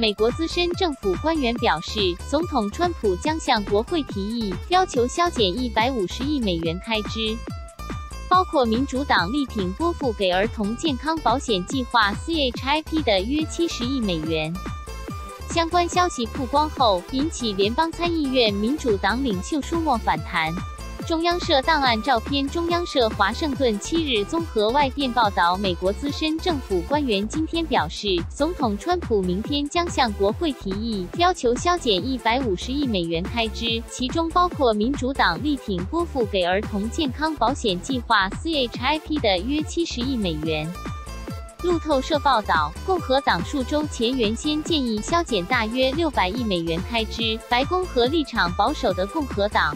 美国资深政府官员表示，总统川普将向国会提议，要求削减一百五十亿美元开支，包括民主党力挺拨付给儿童健康保险计划 （CHIP） 的约七十亿美元。相关消息曝光后，引起联邦参议院民主党领袖舒默反弹。中央社档案照片，中央社华盛顿七日综合外电报道，美国资深政府官员今天表示，总统川普明天将向国会提议，要求削减一百五十亿美元开支，其中包括民主党力挺拨付给儿童健康保险计划 （CHIP） 的约七十亿美元。路透社报道，共和党数周前原先建议削减大约六百亿美元开支，白宫和立场保守的共和党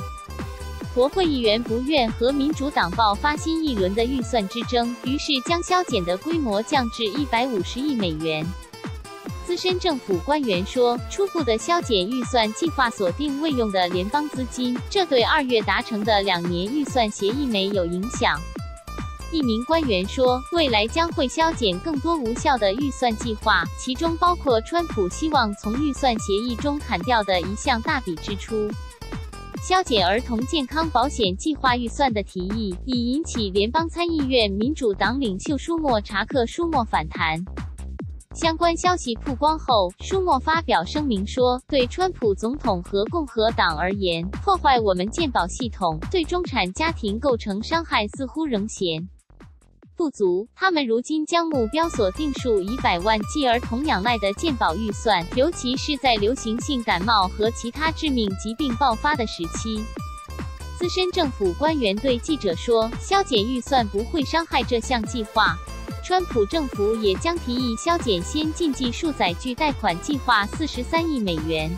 国会议员不愿和民主党爆发新一轮的预算之争，于是将削减的规模降至一百五十亿美元。资深政府官员说，初步的削减预算计划锁定未用的联邦资金，这对二月达成的两年预算协议没有影响。一名官员说，未来将会削减更多无效的预算计划，其中包括川普希望从预算协议中砍掉的一项大笔支出。削减儿童健康保险计划预算的提议，已引起联邦参议院民主党领袖舒默查克·舒默反弹。相关消息曝光后，舒默发表声明说，对川普总统和共和党而言，破坏我们健保系统，对中产家庭构成伤害似乎仍嫌。不足，他们如今将目标锁定数以百万计儿童仰赖的健保预算，尤其是在流行性感冒和其他致命疾病爆发的时期。资深政府官员对记者说：“削减预算不会伤害这项计划。川普政府也将提议削减先进技术载具贷款计划四十三亿美元。”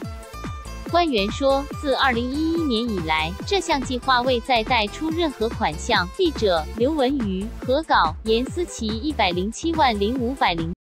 官员说，自2011年以来，这项计划未再贷出任何款项。记者刘文瑜，核稿：严思琪，一百零七万零五百零。